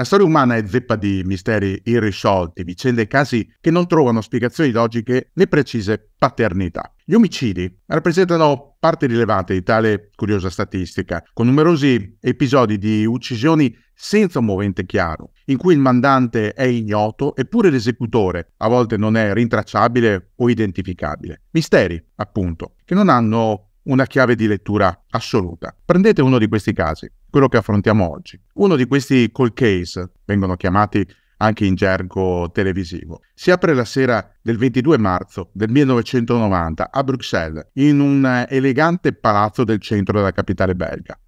La storia umana è zeppa di misteri irrisolti, vicende e casi che non trovano spiegazioni logiche né precise paternità. Gli omicidi rappresentano parte rilevante di tale curiosa statistica, con numerosi episodi di uccisioni senza un movente chiaro, in cui il mandante è ignoto eppure l'esecutore a volte non è rintracciabile o identificabile. Misteri, appunto, che non hanno una chiave di lettura assoluta. Prendete uno di questi casi, quello che affrontiamo oggi. Uno di questi call case, vengono chiamati anche in gergo televisivo. Si apre la sera del 22 marzo del 1990 a Bruxelles, in un elegante palazzo del centro della capitale belga.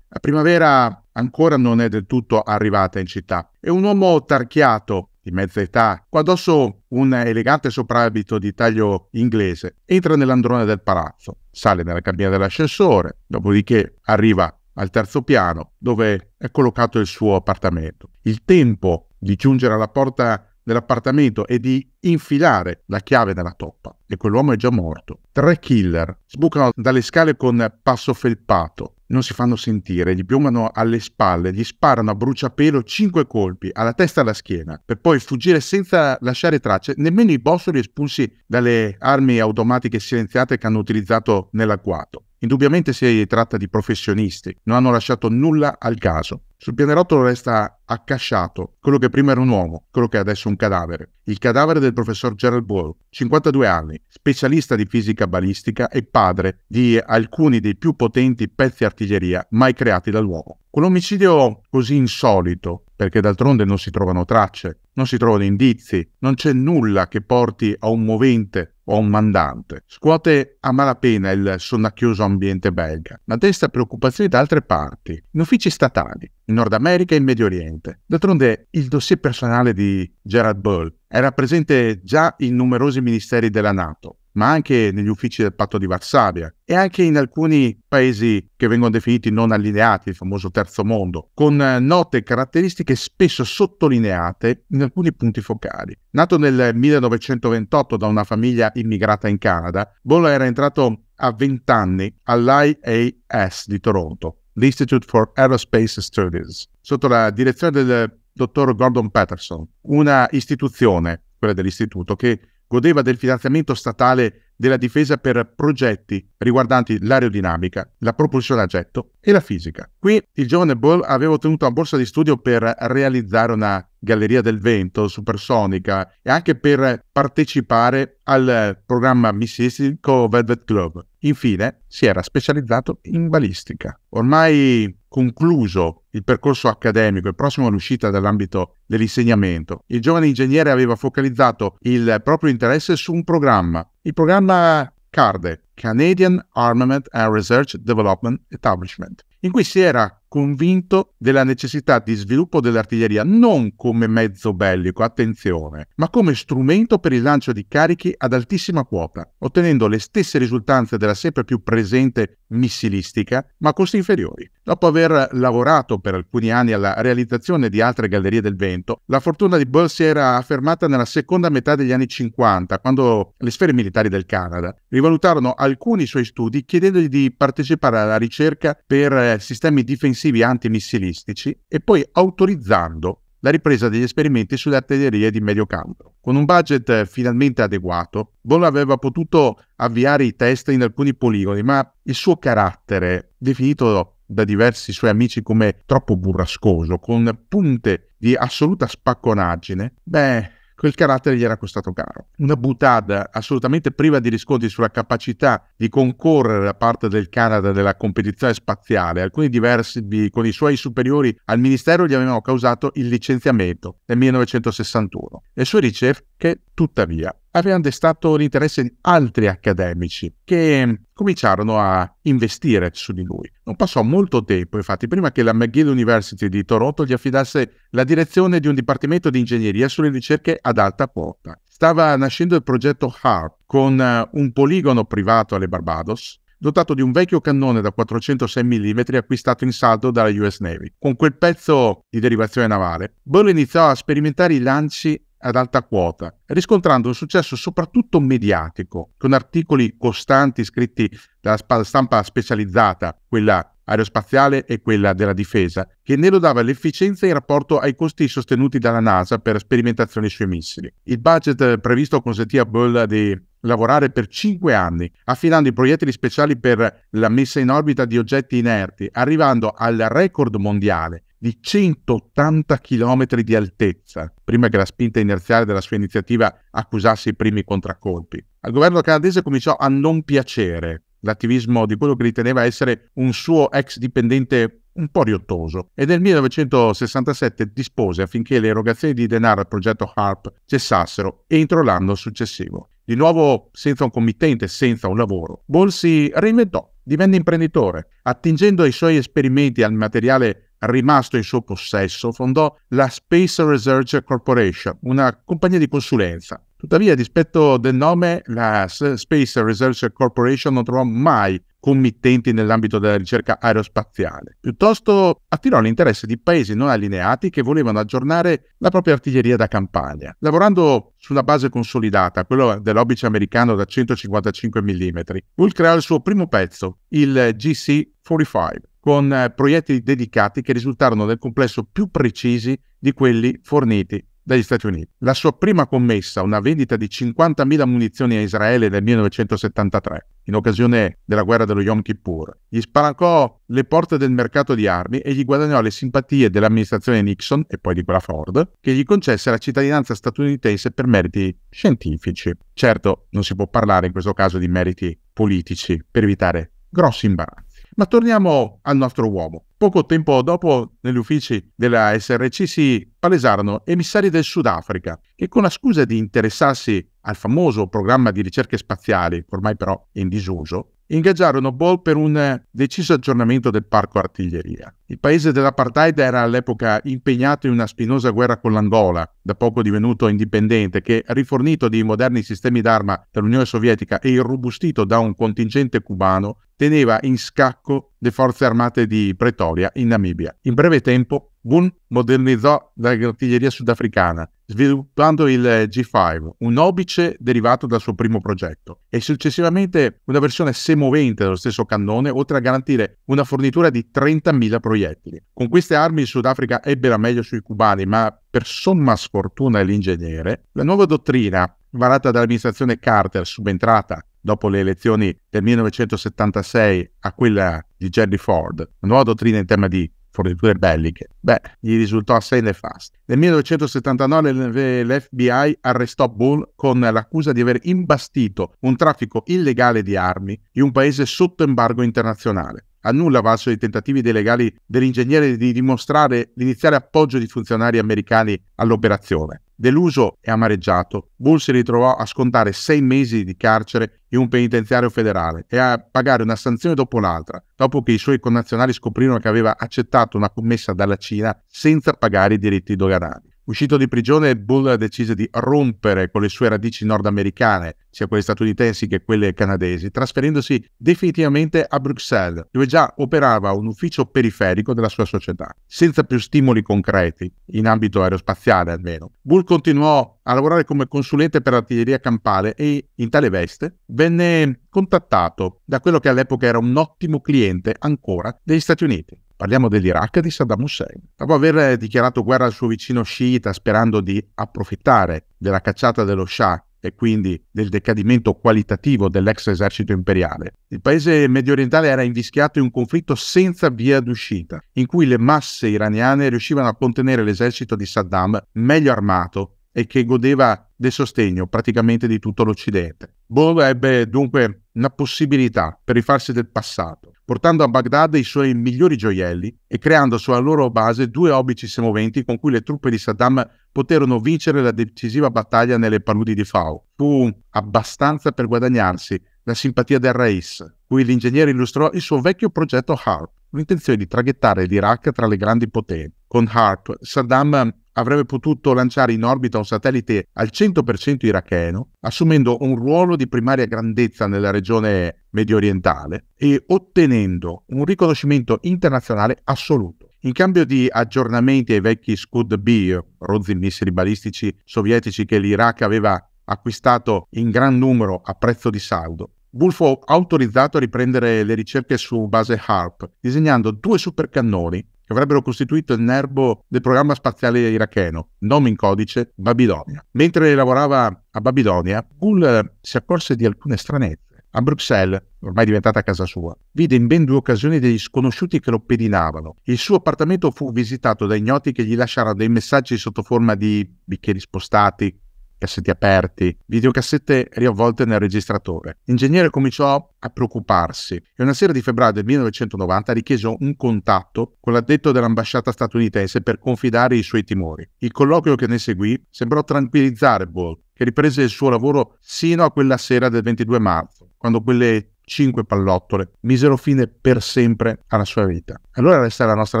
Primavera ancora non è del tutto arrivata in città. È un uomo tarchiato di mezza età, qua addosso un elegante soprabito di taglio inglese, entra nell'androne del palazzo, sale nella cabina dell'ascensore, dopodiché arriva al terzo piano dove è collocato il suo appartamento. Il tempo di giungere alla porta dell'appartamento e di infilare la chiave nella toppa. E quell'uomo è già morto. Tre killer sbucano dalle scale con passo felpato, non si fanno sentire, gli piomano alle spalle, gli sparano a bruciapelo cinque colpi alla testa e alla schiena, per poi fuggire senza lasciare tracce, nemmeno i bossoli espulsi dalle armi automatiche silenziate che hanno utilizzato nell'agguato. Indubbiamente si tratta di professionisti, non hanno lasciato nulla al caso. Sul pianerottolo resta accasciato quello che prima era un uomo, quello che adesso è un cadavere. Il cadavere del professor Gerald Ball, 52 anni, specialista di fisica balistica e padre di alcuni dei più potenti pezzi artiglieria mai creati dall'uomo. Quell'omicidio così insolito, perché d'altronde non si trovano tracce, non si trovano indizi, non c'è nulla che porti a un movente o a un mandante. Scuote a malapena il sonnacchioso ambiente belga, ma desta preoccupazioni da altre parti, in uffici statali, in Nord America e in Medio Oriente. D'altronde il dossier personale di Gerard Bull era presente già in numerosi ministeri della Nato ma anche negli uffici del patto di Varsavia e anche in alcuni paesi che vengono definiti non allineati, il famoso terzo mondo, con note caratteristiche spesso sottolineate in alcuni punti focali. Nato nel 1928 da una famiglia immigrata in Canada, Bolla era entrato a 20 anni all'IAS di Toronto, l'Institute for Aerospace Studies, sotto la direzione del dottor Gordon Patterson, una istituzione, quella dell'istituto, che godeva del finanziamento statale della difesa per progetti riguardanti l'aerodinamica, la propulsione a getto e la fisica. Qui il giovane Bull aveva ottenuto una borsa di studio per realizzare una galleria del vento supersonica e anche per partecipare al programma missilistico Velvet Globe. Infine si era specializzato in balistica. Ormai concluso il percorso accademico e prossimo all'uscita dall'ambito dell'insegnamento, il giovane ingegnere aveva focalizzato il proprio interesse su un programma, il programma CARDE, Canadian Armament and Research Development Establishment, in cui si era convinto della necessità di sviluppo dell'artiglieria non come mezzo bellico, attenzione, ma come strumento per il lancio di carichi ad altissima quota, ottenendo le stesse risultanze della sempre più presente missilistica, ma a costi inferiori. Dopo aver lavorato per alcuni anni alla realizzazione di altre gallerie del vento, la fortuna di Bull si era affermata nella seconda metà degli anni 50, quando le sfere militari del Canada rivalutarono alcuni suoi studi chiedendogli di partecipare alla ricerca per sistemi difensivi antimissilistici e poi autorizzando la ripresa degli esperimenti sulle artiglierie di medio campo. Con un budget finalmente adeguato, Boll aveva potuto avviare i test in alcuni poligoni, ma il suo carattere, definito da diversi suoi amici come troppo burrascoso, con punte di assoluta spacconaggine, beh, quel carattere gli era costato caro. Una butada assolutamente priva di riscontri sulla capacità di concorrere da parte del Canada nella competizione spaziale. Alcuni diversi con i suoi superiori al ministero gli avevano causato il licenziamento nel 1961. Le sue ricerche, tuttavia, avevano destato l'interesse di altri accademici che cominciarono a investire su di lui. Non passò molto tempo, infatti, prima che la McGill University di Toronto gli affidasse la direzione di un dipartimento di ingegneria sulle ricerche ad alta quota. Stava nascendo il progetto HARP con un poligono privato alle Barbados, dotato di un vecchio cannone da 406 mm acquistato in saldo dalla US Navy. Con quel pezzo di derivazione navale, Bull iniziò a sperimentare i lanci ad alta quota, riscontrando un successo soprattutto mediatico, con articoli costanti scritti dalla stampa specializzata, quella aerospaziale e quella della difesa, che ne lodava l'efficienza in rapporto ai costi sostenuti dalla NASA per sperimentazioni sui missili. Il budget previsto consentì a Bull di lavorare per cinque anni, affidando i proiettili speciali per la messa in orbita di oggetti inerti, arrivando al record mondiale di 180 km di altezza, prima che la spinta inerziale della sua iniziativa accusasse i primi contraccolpi. Al governo canadese cominciò a non piacere l'attivismo di quello che riteneva essere un suo ex dipendente un po' riottoso e nel 1967 dispose affinché le erogazioni di denaro al progetto HARP cessassero entro l'anno successivo. Di nuovo senza un committente, senza un lavoro, Ball si reinventò, divenne imprenditore, attingendo ai suoi esperimenti al materiale rimasto in suo possesso, fondò la Space Research Corporation, una compagnia di consulenza. Tuttavia, a dispetto del nome, la Space Research Corporation non trovò mai committenti nell'ambito della ricerca aerospaziale. Piuttosto attirò l'interesse di paesi non allineati che volevano aggiornare la propria artiglieria da campagna. Lavorando su una base consolidata, quello dell'obice americano da 155 mm, Bull creò il suo primo pezzo, il GC-45, con eh, proiettili dedicati che risultarono nel complesso più precisi di quelli forniti dagli Stati Uniti. La sua prima commessa, una vendita di 50.000 munizioni a Israele nel 1973, in occasione della guerra dello Yom Kippur, gli spalancò le porte del mercato di armi e gli guadagnò le simpatie dell'amministrazione Nixon e poi di quella Ford, che gli concesse la cittadinanza statunitense per meriti scientifici. Certo, non si può parlare in questo caso di meriti politici per evitare grossi imbarazzi. Ma torniamo al nostro uomo. Poco tempo dopo, negli uffici della SRC si palesarono emissari del Sudafrica che con la scusa di interessarsi al famoso programma di ricerche spaziali, ormai però in disuso, ingaggiarono Ball per un deciso aggiornamento del parco artiglieria. Il paese dell'apartheid era all'epoca impegnato in una spinosa guerra con l'Angola, da poco divenuto indipendente, che, rifornito di moderni sistemi d'arma dall'Unione Sovietica e irrobustito da un contingente cubano, teneva in scacco le forze armate di Pretoria in Namibia. In breve tempo, Boone modernizzò l'artiglieria sudafricana, sviluppando il G5, un obice derivato dal suo primo progetto, e successivamente una versione semovente dello stesso cannone, oltre a garantire una fornitura di 30.000 proiettili. Con queste armi il Sudafrica ebbe la meglio sui cubani, ma per somma sfortuna dell'ingegnere, la nuova dottrina varata dall'amministrazione Carter, subentrata dopo le elezioni del 1976 a quella di Jerry Ford, una nuova dottrina in tema di forniture belliche, beh, gli risultò assai nefasto. Nel 1979 l'FBI arrestò Bull con l'accusa di aver imbastito un traffico illegale di armi in un paese sotto embargo internazionale. A nulla valsero i tentativi dei legali dell'ingegnere di dimostrare l'iniziale appoggio di funzionari americani all'operazione. Deluso e amareggiato, Bull si ritrovò a scontare sei mesi di carcere in un penitenziario federale e a pagare una sanzione dopo l'altra, dopo che i suoi connazionali scoprirono che aveva accettato una commessa dalla Cina senza pagare i diritti doganali. Uscito di prigione, Bull decise di rompere con le sue radici nordamericane, sia quelle statunitensi che quelle canadesi, trasferendosi definitivamente a Bruxelles, dove già operava un ufficio periferico della sua società, senza più stimoli concreti, in ambito aerospaziale almeno. Bull continuò a lavorare come consulente per l'artiglieria campale e, in tale veste, venne contattato da quello che all'epoca era un ottimo cliente ancora degli Stati Uniti. Parliamo dell'Iraq di Saddam Hussein. Dopo aver dichiarato guerra al suo vicino sciita sperando di approfittare della cacciata dello Shah e quindi del decadimento qualitativo dell'ex esercito imperiale. Il paese medio orientale era invischiato in un conflitto senza via d'uscita, in cui le masse iraniane riuscivano a contenere l'esercito di Saddam meglio armato e che godeva del sostegno praticamente di tutto l'Occidente. Ball ebbe dunque una possibilità per rifarsi del passato, portando a Baghdad i suoi migliori gioielli e creando sulla loro base due obici semoventi con cui le truppe di Saddam poterono vincere la decisiva battaglia nelle paludi di Fao. Fu abbastanza per guadagnarsi la simpatia del Reis, cui l'ingegnere illustrò il suo vecchio progetto HARP, l'intenzione di traghettare l'Iraq tra le grandi potenze. Con HARP, Saddam avrebbe potuto lanciare in orbita un satellite al 100% iracheno, assumendo un ruolo di primaria grandezza nella regione medio orientale e ottenendo un riconoscimento internazionale assoluto. In cambio di aggiornamenti ai vecchi Scud B, rozzi missili balistici sovietici che l'Iraq aveva acquistato in gran numero a prezzo di saldo, Bull fu autorizzato a riprendere le ricerche su base HARP, disegnando due supercannoni avrebbero costituito il nervo del programma spaziale iracheno, nome in codice Babilonia. Mentre lavorava a Babilonia, Bull si accorse di alcune stranezze. A Bruxelles, ormai diventata casa sua, vide in ben due occasioni degli sconosciuti che lo pedinavano. Il suo appartamento fu visitato da ignoti che gli lasciarono dei messaggi sotto forma di bicchieri spostati, cassetti aperti, videocassette riavvolte nel registratore. L'ingegnere cominciò a preoccuparsi e una sera di febbraio del 1990 richiese un contatto con l'addetto dell'ambasciata statunitense per confidare i suoi timori. Il colloquio che ne seguì sembrò tranquillizzare Ball, che riprese il suo lavoro sino a quella sera del 22 marzo, quando quelle cinque pallottole misero fine per sempre alla sua vita. Allora resta la nostra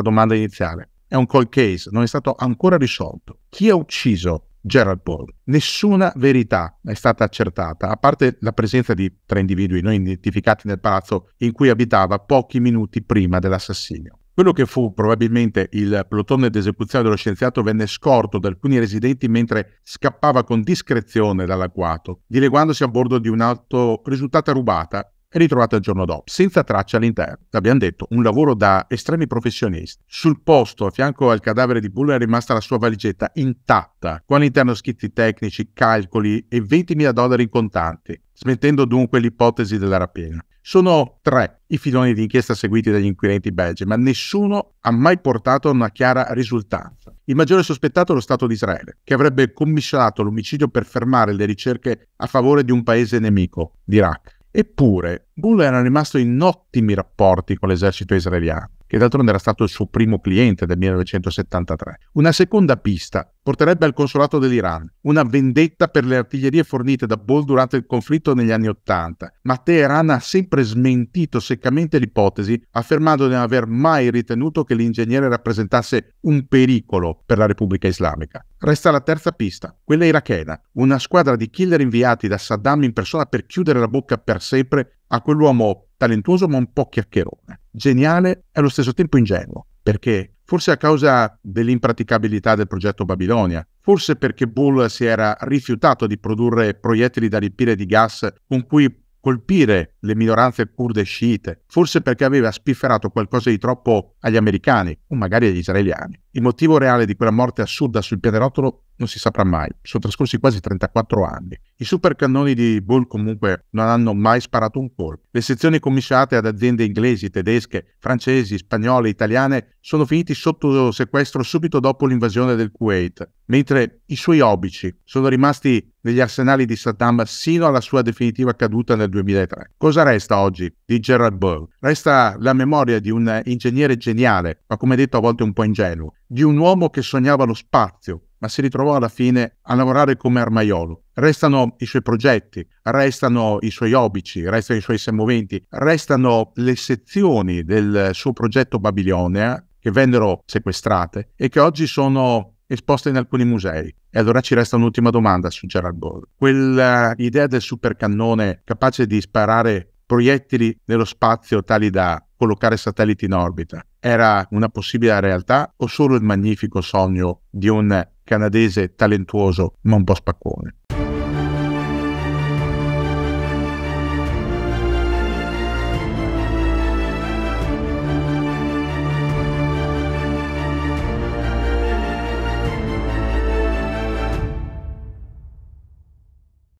domanda iniziale. È un cold case, non è stato ancora risolto. Chi ha ucciso Gerald Paul. Nessuna verità è stata accertata, a parte la presenza di tre individui non identificati nel palazzo in cui abitava pochi minuti prima dell'assassinio. Quello che fu probabilmente il plotone d'esecuzione dello scienziato venne scorto da alcuni residenti mentre scappava con discrezione dall'agguato, dileguandosi a bordo di un'auto risultata rubata ritrovata il giorno dopo, senza traccia all'interno. L'abbiamo detto, un lavoro da estremi professionisti. Sul posto, a fianco al cadavere di Bull, è rimasta la sua valigetta intatta, con all'interno schizzi tecnici, calcoli e 20.000 dollari in contanti, smettendo dunque l'ipotesi della rapina. Sono tre i filoni di inchiesta seguiti dagli inquirenti belgi, ma nessuno ha mai portato a una chiara risultanza. Il maggiore sospettato è lo Stato di Israele, che avrebbe commissionato l'omicidio per fermare le ricerche a favore di un paese nemico, l'Iraq. Eppure, Bull era rimasto in ottimi rapporti con l'esercito israeliano che d'altronde era stato il suo primo cliente del 1973. Una seconda pista porterebbe al consolato dell'Iran, una vendetta per le artiglierie fornite da Bol durante il conflitto negli anni Ottanta, ma Teheran ha sempre smentito seccamente l'ipotesi, affermando di non aver mai ritenuto che l'ingegnere rappresentasse un pericolo per la Repubblica Islamica. Resta la terza pista, quella irachena, una squadra di killer inviati da Saddam in persona per chiudere la bocca per sempre a quell'uomo talentuoso ma un po' chiacchierone geniale e allo stesso tempo ingenuo. Perché? Forse a causa dell'impraticabilità del progetto Babilonia, forse perché Bull si era rifiutato di produrre proiettili da riempire di gas con cui colpire le minoranze kurde sciite, forse perché aveva spifferato qualcosa di troppo agli americani o magari agli israeliani. Il motivo reale di quella morte assurda sul pianerottolo non si saprà mai. Sono trascorsi quasi 34 anni. I supercannoni di Bull comunque non hanno mai sparato un colpo. Le sezioni commissionate ad aziende inglesi, tedesche, francesi, spagnole, italiane sono finiti sotto sequestro subito dopo l'invasione del Kuwait, mentre i suoi obici sono rimasti negli arsenali di Saddam sino alla sua definitiva caduta nel 2003. Cosa resta oggi di Gerald Bull? Resta la memoria di un ingegnere geniale, ma come detto a volte un po' ingenuo, di un uomo che sognava lo spazio, ma si ritrovò alla fine a lavorare come armaiolo. Restano i suoi progetti, restano i suoi obici, restano i suoi semoventi, restano le sezioni del suo progetto Babilonia che vennero sequestrate e che oggi sono esposte in alcuni musei. E allora ci resta un'ultima domanda su Gerald Ball. Quell'idea del supercannone capace di sparare proiettili nello spazio tali da collocare satelliti in orbita era una possibile realtà o solo il magnifico sogno di un canadese talentuoso ma un po' spaccone?